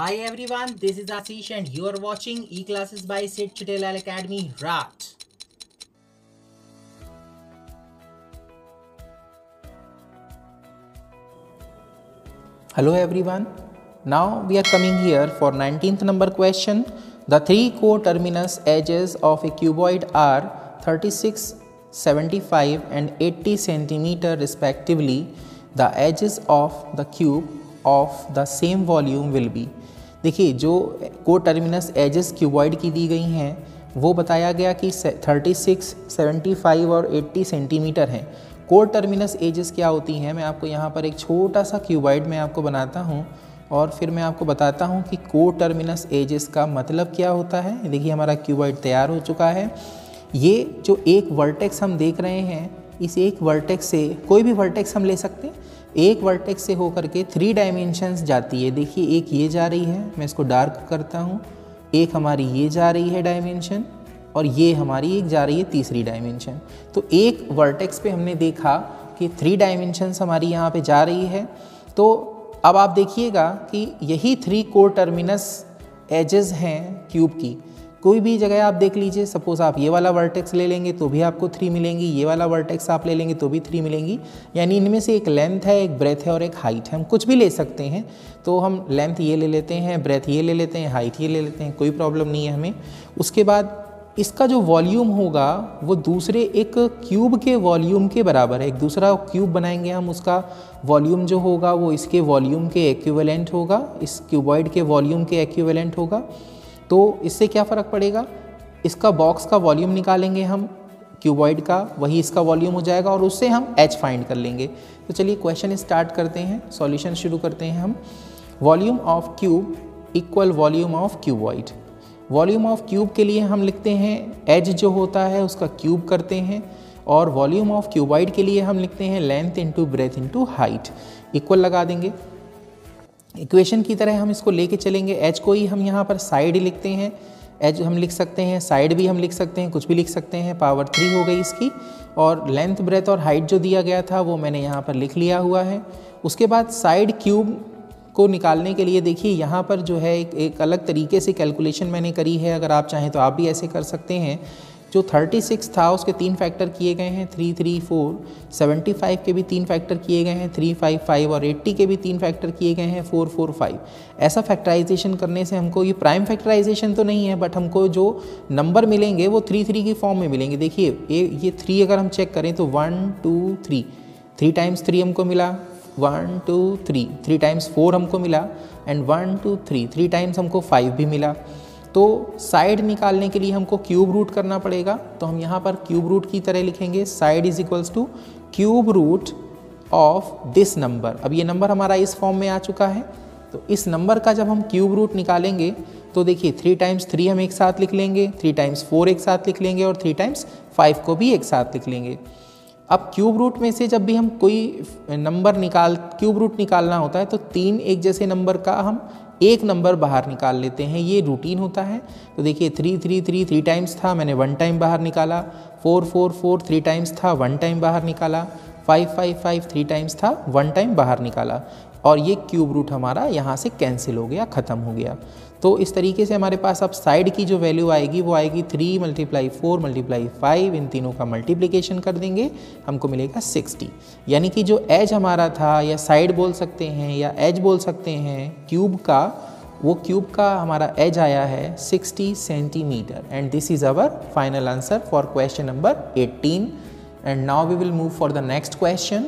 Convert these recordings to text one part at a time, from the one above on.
Hi everyone, this is Asish and you are watching E-Classes by Sid Chitilal Academy, Raj. Hello everyone, now we are coming here for 19th number question. The three co-terminus edges of a cuboid are 36, 75 and 80 centimeter respectively. The edges of the cube of the same volume will be देखिए जो को terminus edges cuboid की दी गई हैं वो बताया गया कि 36, 75 और 80 सेंटीमीटर हैं। को टर्मिनस एजेस क्या होती हैं? मैं आपको यहाँ पर एक छोटा सा क्यूबॉइड में आपको बनाता हूँ और फिर मैं आपको बताता हूँ कि को टर्मिनस एजेस का मतलब क्या होता है। देखिए हमारा क्यूबॉइड तैयार हो चुका है। ये जो एक वर्टेक्स हम देख रहे हैं इस एक वर्टेक्स से कोई भी वर्टेक्स हम ले सकते हैं। एक वर्टेक्स से होकर के थ्री डायमेंशंस जाती है। देखिए, एक ये जा रही है, मैं इसको डार्क करता हूँ। एक हमारी ये जा रही है डायमेंशन और ये हमारी एक जा रही है तीसरी डायमेंशन तो एक वर्टेक्स पे हमने देखा कि थ्री डायमेंशंस हमारी यहाँ पे जा रही है। तो अब आप देखिएगा कि यही थ्री कोर टर्मिनस एजेस हैं क्यूब की। कोई भी जगह आप देख लीजिए सपोज़ आप ये वाला वर्टेक्स ले लेंगे तो भी आपको थ्री मिलेंगी, ये वाला वर्टेक्स आप ले लेंगे तो भी थ्री मिलेंगी। यानी इनमें से एक लेंथ है, एक ब्रेथ है और एक हाइट है। हम कुछ भी ले सकते हैं। तो हम लेंथ ये ले लेते हैं ब्रेथ ये ले लेते हैं हाइट ये ले लेते हैं, कोई प्रॉब्लम नहीं है हमें। उसके बाद इसका जो वॉल्यूम होगा, वो दूसरे एक क्यूब के वॉल्यूम के बराबर है। एक दूसरा क्यूब बनाएँगे हम, उसका वॉल्यूम जो होगा, वो इसके वॉल्यूम के एक्विवेलेंट होगा, इस क्यूबॉइड के वॉल्यूम के एक्विवेलेंट होगा। तो इससे क्या फ़र्क पड़ेगा? इसका बॉक्स का वॉल्यूम निकालेंगे हम क्यूबॉइड का, वही इसका वॉल्यूम हो जाएगा और उससे हम एच फाइंड कर लेंगे। तो चलिए क्वेश्चन स्टार्ट करते हैं सॉल्यूशन शुरू करते हैं हम। Volume of cube equal volume of cuboid volume of cube के लिए हम लिखते हैं एज जो होता है उसका क्यूब करते हैं और वॉल्यूम ऑफ़ क्यूबॉइड के लिए हम लिखते हैं length into breadth into height equal लगा देंगे। इक्वेशन की तरह हम इसको लेके चलेंगे। एच को ही हम यहाँ पर साइड लिखते हैं। एच हम लिख सकते हैं साइड भी हम लिख सकते हैं कुछ भी लिख सकते हैं। पावर थ्री हो गई इसकी। और लेंथ ब्रेथ और हाइट जो दिया गया था वो मैंने यहाँ पर लिख लिया हुआ है। उसके बाद साइड क्यूब को निकालने के लिए देखिए यहाँ पर जो है एक, एक अलग तरीके से कैलकुलेशन मैंने करी है। अगर आप चाहें तो आप भी ऐसे कर सकते हैं। जो 36 था, उसके तीन फैक्टर किए गए हैं three three four seventy five के भी तीन फैक्टर किए गए हैं थ्री फाइव फाइव और एट्टी के भी तीन फैक्टर किए गए हैं फोर फोर फाइव ऐसा फैक्टराइजेशन करने से हमको ये प्राइम फैक्टराइजेशन तो नहीं है बट हमको जो नंबर मिलेंगे, वो थ्री थ्री की फॉर्म में मिलेंगे। देखिए, ये ये थ्री अगर हम चेक करें तो one two three three times three हमको मिला one two three three times four हमको मिला and one two three three times हमको फाइव भी मिला। तो साइड निकालने के लिए हमको क्यूब रूट करना पड़ेगा। तो हम यहाँ पर क्यूब रूट की तरह लिखेंगे। Side is equals to cube root of this number. अब ये नंबर हमारा इस फॉर्म में आ चुका है। तो इस नंबर का जब हम क्यूब रूट निकालेंगे तो देखिए थ्री टाइम्स थ्री हम एक साथ लिख लेंगे थ्री टाइम्स फोर एक साथ लिख लेंगे और थ्री टाइम्स फाइव को भी एक साथ लिख लेंगे। अब क्यूब रूट में से जब भी हम कोई नंबर निकाल, क्यूब रूट निकालना होता है तो तीन एक जैसे नंबर का हम एक नंबर बाहर निकाल लेते हैं, ये रूटीन होता है। तो देखिए three three three three times था, मैंने वन टाइम बाहर निकाला। Four four four three times था वन टाइम बाहर निकाला। Five five five three times था वन टाइम बाहर निकाला। और ये क्यूब रूट हमारा यहाँ से कैंसिल हो गया, ख़त्म हो गया। तो इस तरीके से हमारे पास अब साइड की जो वैल्यू आएगी, वो आएगी three multiply four multiply five इन तीनों का मल्टीप्लिकेशन कर देंगे, हमको मिलेगा सिक्सटी यानी कि जो एज हमारा था, या साइड बोल सकते हैं, या एज बोल सकते हैं क्यूब का, वो क्यूब का हमारा एज आया है 60 centimetre and this is our final answer for question number 18 and now we will move for the next question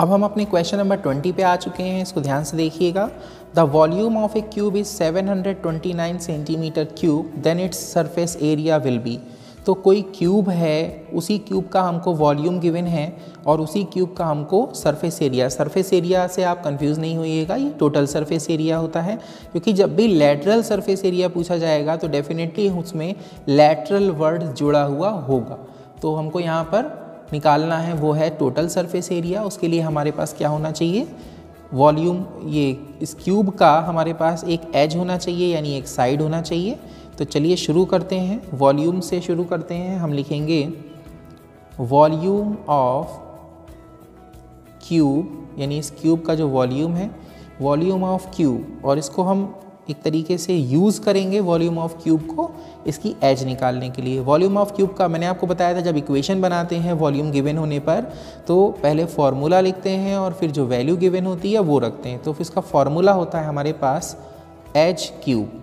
अब हम अपने क्वेश्चन नंबर 20 पे आ चुके हैं, इसको ध्यान से देखिएगा। The volume of a cube is 729 centimetre cube then its surface area will be तो कोई क्यूब है, उसी क्यूब का हमको वॉल्यूम गिवन है, और उसी क्यूब का हमको सरफेस एरिया सरफेस एरिया से आप कंफ्यूज नहीं होइएगा, ये टोटल सरफेस एरिया होता है। क्योंकि जब भी लेटरल सरफेस एरिया पूछा जाएगा तो डेफिनेटली उसमें लेटरल वर्ड जुड़ा हुआ होगा। तो हमको यहाँ पर निकालना है, वो है टोटल सरफेस एरिया उसके लिए हमारे पास क्या होना चाहिए? वॉल्यूम ये इस क्यूब का हमारे पास एक एज होना चाहिए, यानी एक साइड होना चाहिए। तो चलिए शुरू करते हैं। वॉल्यूम से शुरू करते हैं। हम लिखेंगे वॉल्यूम ऑफ़ क्यूब यानी इस क्यूब का जो वॉल्यूम है वॉल्यूम ऑफ़ क्यूब और इसको हम एक तरीके से यूज़ करेंगे वॉल्यूम ऑफ़ क्यूब को इसकी एज निकालने के लिए। वॉल्यूम ऑफ़ क्यूब का मैंने आपको बताया था, जब इक्वेशन बनाते हैं वॉल्यूम गिवन होने पर तो पहले फार्मूला लिखते हैं और फिर जो वैल्यू गिवन होती है, वो रखते हैं। तो फिर इसका फार्मूला होता है हमारे पास एच क्यूब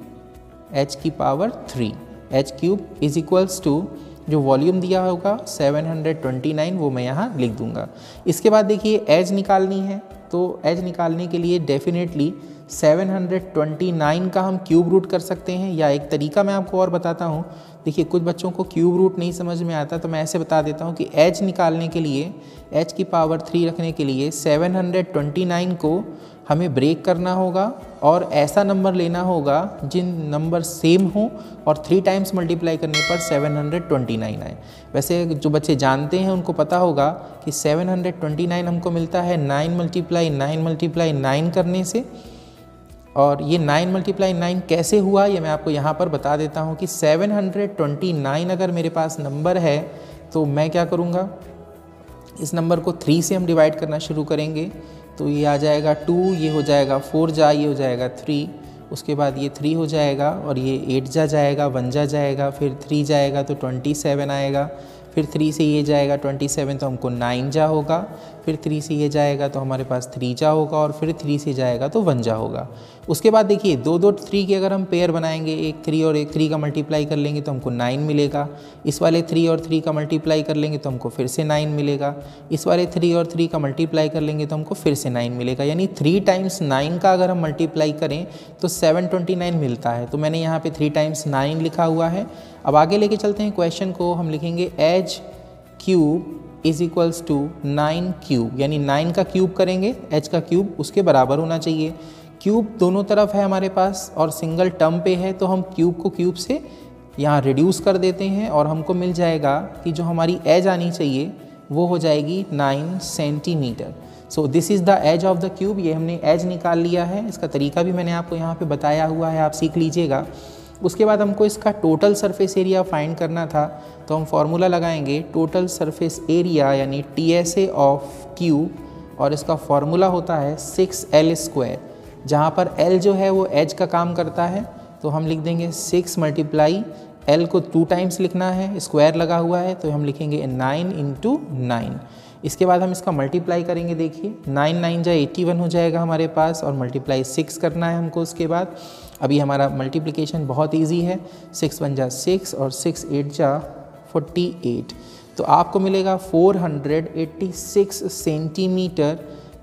एच की power three H cube is equals to जो वॉल्यूम दिया होगा 729 वो मैं यहाँ लिख दूँगा। इसके बाद देखिए एज निकालनी है तो एज निकालने के लिए डेफिनेटली 729 का हम क्यूब रूट कर सकते हैं, या एक तरीका मैं आपको और बताता हूँ। देखिए, कुछ बच्चों को क्यूब रूट नहीं समझ में आता तो मैं ऐसे बता देता हूँ कि एच निकालने के लिए एच की पावर थ्री रखने के लिए 729 को हमें ब्रेक करना होगा, और ऐसा नंबर लेना होगा जिन नंबर सेम हो और थ्री टाइम्स मल्टीप्लाई करने पर 729 आए। वैसे जो बच्चे जानते हैं, उनको पता होगा कि 729 हमको मिलता है 9 मल्टीप्लाई, नाइन मल्टीप्लाई नाइन करने से और ये 9 मल्टीप्लाई नाइन कैसे हुआ, ये मैं आपको यहाँ पर बता देता हूँ कि 729 अगर मेरे पास नंबर है तो मैं क्या करूँगा? इस नंबर को 3 से हम डिवाइड करना शुरू करेंगे तो ये आ जाएगा टू ये हो जाएगा फोर जा, ये हो जाएगा थ्री उसके बाद ये थ्री हो जाएगा और ये एट जा जाएगा वन जा जाएगा, फिर थ्री जाएगा तो ट्वेंटी सेवन आएगा। फिर थ्री से ये जाएगा ट्वेंटी सेवन तो हमको नाइन जा होगा। फिर थ्री से ये जाएगा तो हमारे पास थ्री जा होगा और फिर थ्री से जाएगा तो वन जा होगा। उसके बाद देखिए, दो दो थ्री के अगर हम पेयर बनाएँगे, एक थ्री और एक थ्री का मल्टीप्लाई कर लेंगे तो हमको नाइन मिलेगा। इस वाले थ्री और थ्री का मल्टीप्लाई कर लेंगे तो हमको फिर से नाइन मिलेगा। इस वाले थ्री और थ्री का मल्टीप्लाई कर लेंगे तो हमको फिर से नाइन मिलेगा। यानी थ्री टाइम्स नाइन का अगर हम मल्टीप्लाई करें तो सेवन ट्वेंटी नाइन मिलता है। तो मैंने यहाँ पे थ्री टाइम्स नाइन लिखा हुआ है। अब आगे लेके चलते हैं क्वेश्चन को, हम लिखेंगे edge cube is equals to nine cube यानी नाइन का क्यूब करेंगे एच का क्यूब उसके बराबर होना चाहिए। क्यूब दोनों तरफ़ है हमारे पास और सिंगल टर्म पे है तो हम क्यूब को क्यूब से यहाँ रिड्यूस कर देते हैं और हमको मिल जाएगा कि जो हमारी एज आनी चाहिए, वो हो जाएगी nine centimetre so this is the edge of the cube ये हमने एज निकाल लिया है। इसका तरीका भी मैंने आपको यहाँ पे बताया हुआ है, आप सीख लीजिएगा। उसके बाद हमको इसका टोटल सरफेस एरिया फाइंड करना था तो हम फॉर्मूला लगाएँगे टोटल सरफेस एरिया यानी T S A of cube और इसका फॉर्मूला होता है सिक्स एल स्क्वायर जहाँ पर एल जो है वो एज का काम करता है तो हम लिख देंगे सिक्स मल्टीप्लाई एल को टू टाइम्स लिखना है स्क्वायर लगा हुआ है तो हम लिखेंगे नाइन इंटू नाइन इसके बाद हम इसका मल्टीप्लाई करेंगे, देखिए। नाइन नाइन जाए एट्टी वन हो जाएगा हमारे पास और मल्टीप्लाई सिक्स करना है हमको उसके बाद। अभी हमारा मल्टीप्लिकेशन बहुत ईजी है। सिक्स वन जा सिक्स और सिक्स एट जा फोर्टी एट तो आपको मिलेगा four hundred eighty six centimetre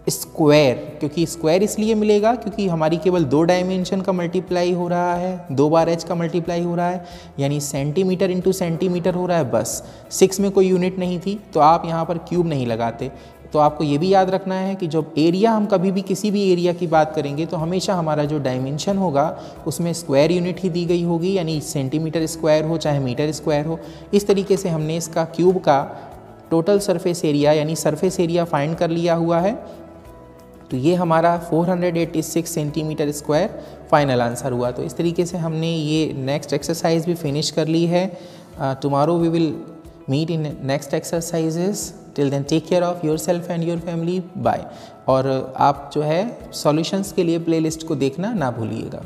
square क्योंकि स्क्वायर इसलिए मिलेगा क्योंकि हमारी केवल दो डायमेंशन का मल्टीप्लाई हो रहा है, दो बार एच का मल्टीप्लाई हो रहा है, यानी सेंटीमीटर इंटू सेंटीमीटर हो रहा है बस। सिक्स में कोई यूनिट नहीं थी तो आप यहाँ पर क्यूब नहीं लगाते। तो आपको ये भी याद रखना है कि जब एरिया हम कभी भी किसी भी एरिया की बात करेंगे तो हमेशा हमारा जो डायमेंशन होगा, उसमें स्क्वायर यूनिट ही दी गई होगी, यानी सेंटीमीटर स्क्वायर हो, चाहे मीटर स्क्वायर हो। इस तरीके से हमने इसका क्यूब का टोटल सरफेस एरिया यानी सरफेस एरिया फाइंड कर लिया हुआ है। तो ये हमारा 486 सेंटीमीटर स्क्वायर फाइनल आंसर हुआ। तो इस तरीके से हमने ये नेक्स्ट एक्सरसाइज भी फिनिश कर ली है। Tomorrow we will meet in next exercises till then take care of yourself and your family bye और आप जो है सॉल्यूशंस के लिए प्लेलिस्ट को देखना ना भूलिएगा।